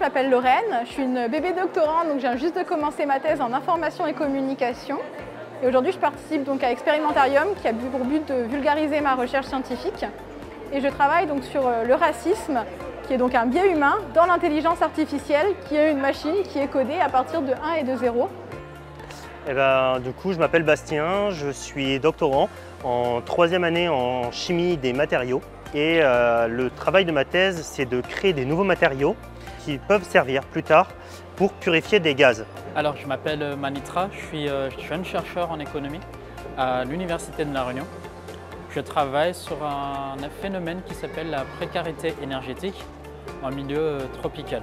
m'appelle Lorraine, je suis une bébé doctorante, donc je viens juste de commencer ma thèse en information et communication. Et aujourd'hui, je participe donc à Experimentarium qui a pour but de vulgariser ma recherche scientifique. Et je travaille donc sur euh, le racisme, qui est donc un biais humain dans l'intelligence artificielle, qui est une machine qui est codée à partir de 1 et de 0. Eh ben, du coup, je m'appelle Bastien, je suis doctorant en troisième année en chimie des matériaux. Et euh, le travail de ma thèse, c'est de créer des nouveaux matériaux qui peuvent servir plus tard pour purifier des gaz. Alors, je m'appelle Manitra, je suis euh, jeune chercheur en économie à l'Université de La Réunion. Je travaille sur un phénomène qui s'appelle la précarité énergétique en milieu euh, tropical.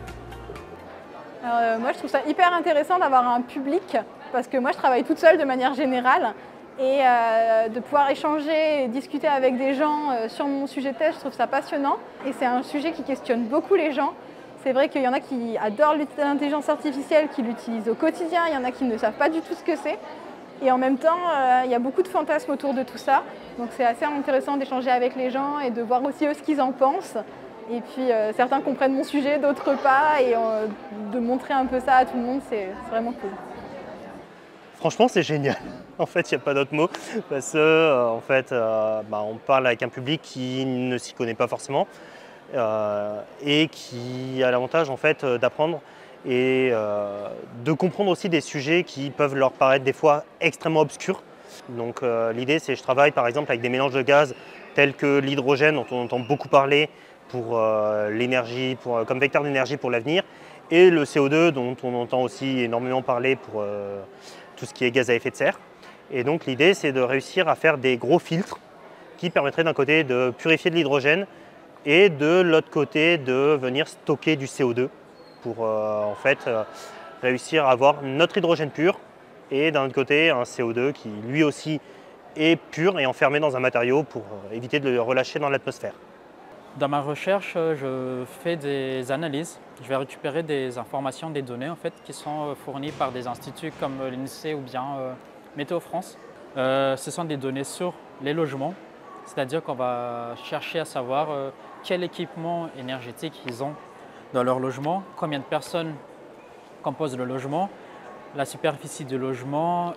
moi, je trouve ça hyper intéressant d'avoir un public parce que moi je travaille toute seule de manière générale et euh, de pouvoir échanger et discuter avec des gens euh, sur mon sujet de thèse, je trouve ça passionnant et c'est un sujet qui questionne beaucoup les gens. C'est vrai qu'il y en a qui adorent l'intelligence artificielle, qui l'utilisent au quotidien, il y en a qui ne savent pas du tout ce que c'est. Et en même temps, euh, il y a beaucoup de fantasmes autour de tout ça. Donc c'est assez intéressant d'échanger avec les gens et de voir aussi eux ce qu'ils en pensent. Et puis certains comprennent mon sujet, d'autres pas. Et de montrer un peu ça à tout le monde, c'est vraiment cool. Franchement, c'est génial. En fait, il n'y a pas d'autre mot parce que euh, en fait, euh, bah, on parle avec un public qui ne s'y connaît pas forcément euh, et qui a l'avantage en fait d'apprendre et de comprendre aussi des sujets qui peuvent leur paraître des fois extrêmement obscurs. Donc l'idée, c'est je travaille par exemple avec des mélanges de gaz tels que l'hydrogène dont on entend beaucoup parler pour l'énergie, comme vecteur d'énergie pour l'avenir, et le CO2 dont on entend aussi énormément parler pour tout ce qui est gaz à effet de serre. Et donc l'idée c'est de réussir à faire des gros filtres qui permettraient d'un côté de purifier de l'hydrogène et de l'autre côté de venir stocker du CO2 pour euh, en fait euh, réussir à avoir notre hydrogène pur et d'un autre côté un CO2 qui lui aussi est pur et enfermé dans un matériau pour euh, éviter de le relâcher dans l'atmosphère. Dans ma recherche, je fais des analyses. Je vais récupérer des informations, des données en fait, qui sont fournies par des instituts comme l'INSEE ou bien Météo France. Ce sont des données sur les logements, c'est-à-dire qu'on va chercher à savoir euh, quel équipement énergétique ils ont dans leur logement, combien de personnes composent le logement, la superficie du logement,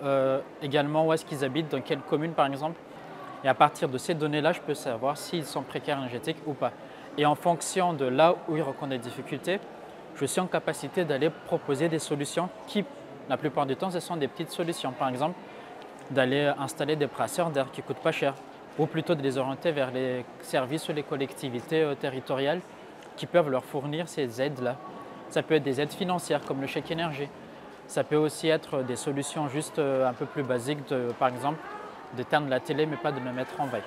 également où est-ce qu'ils habitent, dans quelle commune par exemple. Et à partir de ces données-là, je peux savoir s'ils sont précaires énergétiques ou pas. Et en fonction de là où ils rencontrent des difficultés, je suis en capacité d'aller proposer des solutions qui, la plupart du temps, ce sont des petites solutions. Par exemple, d'aller installer des brasseurs d'air qui ne coûtent pas cher, ou plutôt de les orienter vers les services ou les collectivités euh, territoriales qui peuvent leur fournir ces aides-là. Ça peut être des aides financières comme le chèque énergie. Ça peut aussi être des solutions juste euh, un peu plus basiques, par exemple, d'éteindre la télé mais pas de me mettre en veille.